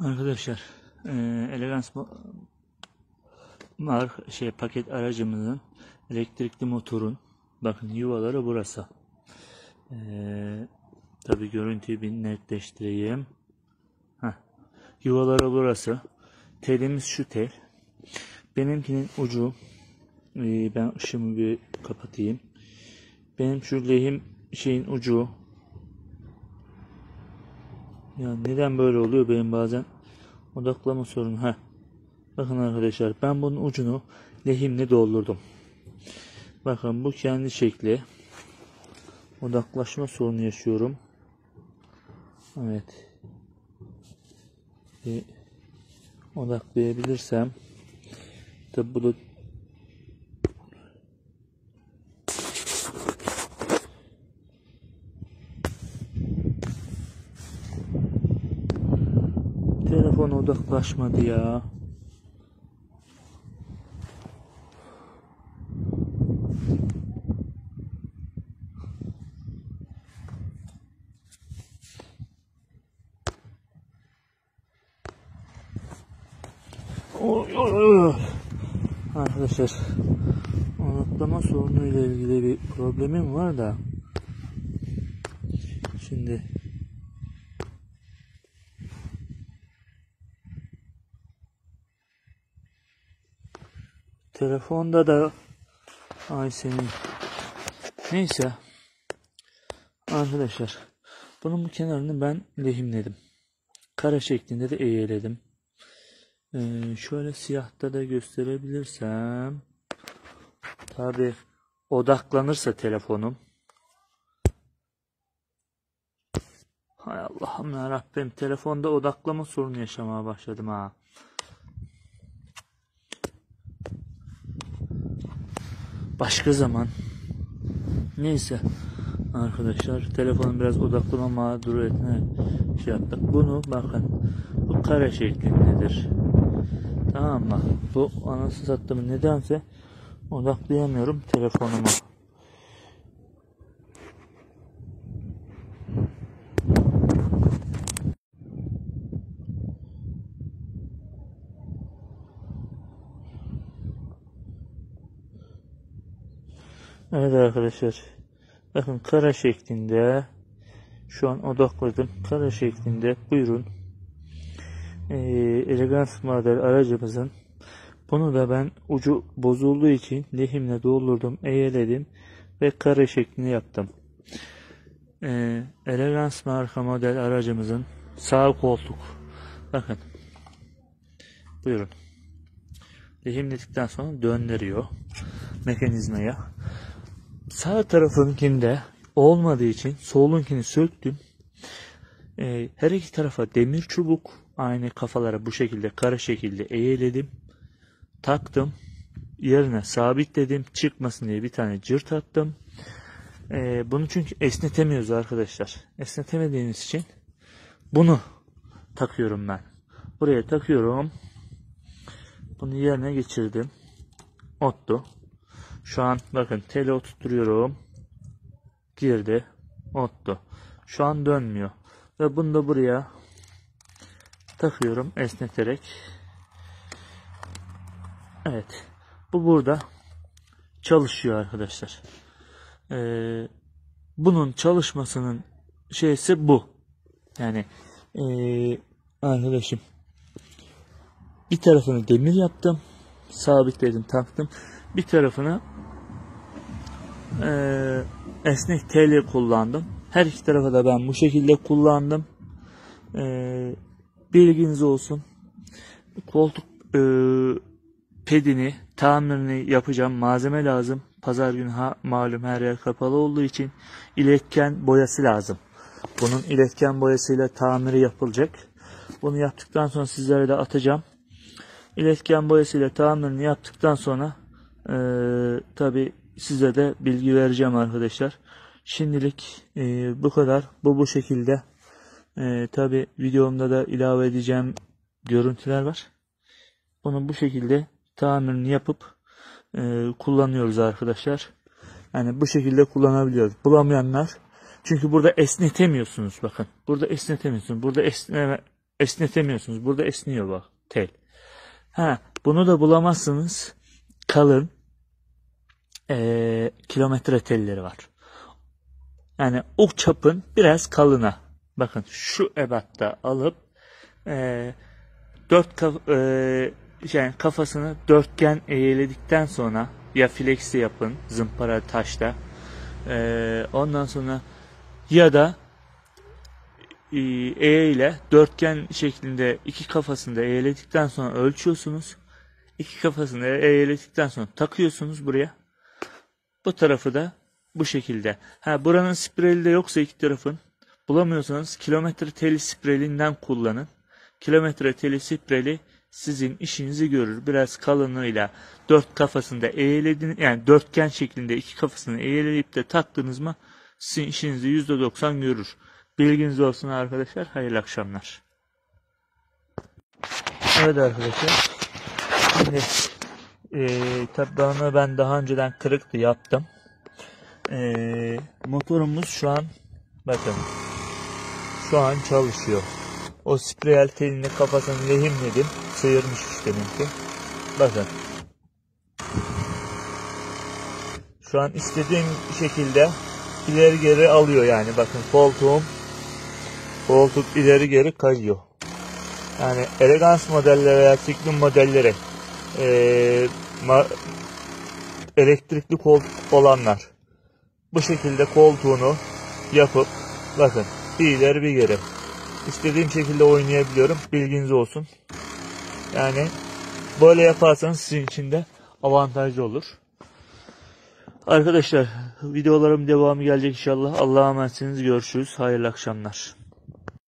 Arkadaşlar, eee Elegans mo- mark şey paket aracımızın elektrikli motorun bakın yuvaları burası. Eee tabi görüntüyü bir netleştireyim. Heh. Yuvaları burası. Telimiz şu tel. Benimkinin ucu eee, ben ışığımı bir kapatayım. Benim şu lehim şeyin ucu ya neden böyle oluyor benim bazen odaklama sorunu. ha. Bakın arkadaşlar ben bunun ucunu lehimle doldurdum. Bakın bu kendi şekli. Odaklaşma sorunu yaşıyorum. Evet. Bir odaklayabilirsem tabi bu da telefon odaklaşmadı ya. Arkadaşlar odaklama sorunu ile ilgili bir problemim var da şimdi telefonda da ay senin. Neyse. Arkadaşlar bunun bu kenarını ben lehimledim. Kare şeklinde de eğeledim. Ee, şöyle siyahta da gösterebilirsem. Tabi odaklanırsa telefonum. Hay Allah'ım ya Rabbim telefonda odaklama sorunu yaşamaya başladım ha başka zaman. Neyse. Arkadaşlar telefonun biraz odaklama mağduriyetine şey yaptık. Bunu bakın bu kare şeklindedir tamam mı? Bu anası sattığımı nedense odaklayamıyorum telefonuma Evet arkadaşlar. Bakın kare şeklinde şu an odakladım. Kare şeklinde buyurun. Ee, elegans model aracımızın bunu da ben ucu bozulduğu için lehimle doldurdum, eğeledim ve kare şeklini yaptım. Ee, elegans marka model aracımızın sağ koltuk. Bakın. Buyurun. Lehimledikten sonra döndürüyor mekanizmaya. Sağ tarafınkinde olmadığı için solunkini söktüm. Ee, her iki tarafa demir çubuk aynı kafalara bu şekilde kare şekilde eğeledim. Taktım. Yerine sabitledim. Çıkmasın diye bir tane cırt attım. Ee, bunu çünkü esnetemiyoruz arkadaşlar. Esnetemediğimiz için bunu takıyorum ben. Buraya takıyorum. Bunu yerine geçirdim. Ottu. Şu an bakın tele oturtuyorum. Girdi. Ottu. Şu an dönmüyor. Ve bunu da buraya takıyorum esneterek. Evet. Bu burada çalışıyor arkadaşlar. Ee, bunun çalışmasının şeysi bu. Yani ee, arkadaşım bir tarafını demir yaptım. Sabitledim taktım. Bir tarafını ee, esnek teli kullandım. Her iki tarafa da ben bu şekilde kullandım. Ee, bilginiz olsun. Koltuk e, pedini, tamirini yapacağım. Malzeme lazım. Pazar günü ha, malum her yer kapalı olduğu için iletken boyası lazım. Bunun iletken boyasıyla tamiri yapılacak. Bunu yaptıktan sonra sizlere de atacağım. İletken boyasıyla tamirini yaptıktan sonra e, tabi size de bilgi vereceğim arkadaşlar. Şimdilik e, bu kadar. Bu bu şekilde. E, tabi videomda da ilave edeceğim görüntüler var. Bunu bu şekilde tamirini yapıp e, kullanıyoruz arkadaşlar. Yani bu şekilde kullanabiliyoruz. Bulamayanlar çünkü burada esnetemiyorsunuz bakın. Burada esnetemiyorsunuz. Burada esneme esnetemiyorsunuz. Burada esniyor bak tel. Ha, bunu da bulamazsınız. Kalın eee, kilometre telleri var. Yani o çapın biraz kalına. Bakın şu ebatta alıp eee dört kaf, eee, yani kafasını dörtgen eğiledikten sonra ya flexi yapın zımpara taşla Eee, ondan sonra ya da E ile dörtgen şeklinde iki kafasını da sonra ölçüyorsunuz. İki kafasını eğiledikten sonra takıyorsunuz buraya. Bu tarafı da bu şekilde. Ha buranın spirali de yoksa iki tarafın bulamıyorsanız kilometre teli spiralinden kullanın. Kilometre teli spirali sizin işinizi görür. Biraz kalınlığıyla dört kafasında eğiledin yani dörtgen şeklinde iki kafasını eğileyip de taktınız mı sizin işinizi yüzde doksan görür. Bilginiz olsun arkadaşlar. Hayırlı akşamlar. Evet arkadaşlar. Şimdi eee tabi ben onu ben daha önceden kırıktı yaptım. Eee, motorumuz şu an bakın şu an çalışıyor. O spiral telini kafasını lehimledim. Sıyırmış işte deminki. Bakın. Şu an istediğim şekilde ileri geri alıyor yani. Bakın koltuğum koltuk ileri geri kayıyor. Yani elegans modelleri veya Signum modelleri eee, ma- elektrikli koltuk olanlar. Bu şekilde koltuğunu yapıp bakın bir ileri bir geri istediğim şekilde oynayabiliyorum bilginiz olsun. Yani böyle yaparsanız sizin için de avantajlı olur. Arkadaşlar videolarım devamı gelecek inşallah. Allah'a emanetsiniz. Görüşürüz. Hayırlı akşamlar